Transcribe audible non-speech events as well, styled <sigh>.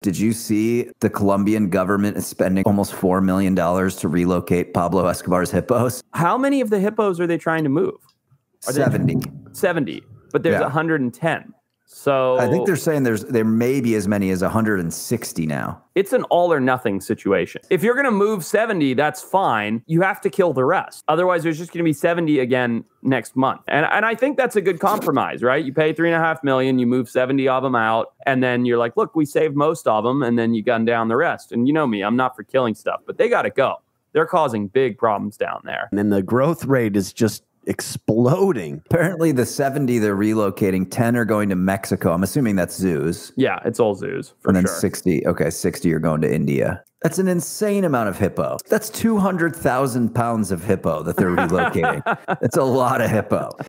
Did you see the Colombian government is spending almost $4 million to relocate Pablo Escobar's hippos? How many of the hippos are they trying to move? Are 70. 70, but there's Yeah. 110. So I think they're saying there's there may be as many as 160 now. it's an all or nothing situation. If you're going to move 70, that's fine. You have to kill the rest. Otherwise, there's just going to be 70 again next month. And, and I think that's a good compromise, right? You pay three and a half million, you move 70 of them out, and then you're like, look, we saved most of them, and then you gun down the rest. And you know me, I'm not for killing stuff, but they got to go. They're causing big problems down there. And the growth rate is just exploding. Apparently, the 70 they're relocating, 10 are going to Mexico. I'm assuming that's zoos. Yeah, it's all zoos for and then sure. 60, okay, 60 are going to India. That's an insane amount of hippo. That's 200,000 pounds of hippo that they're <laughs> relocating. That's a lot of hippo.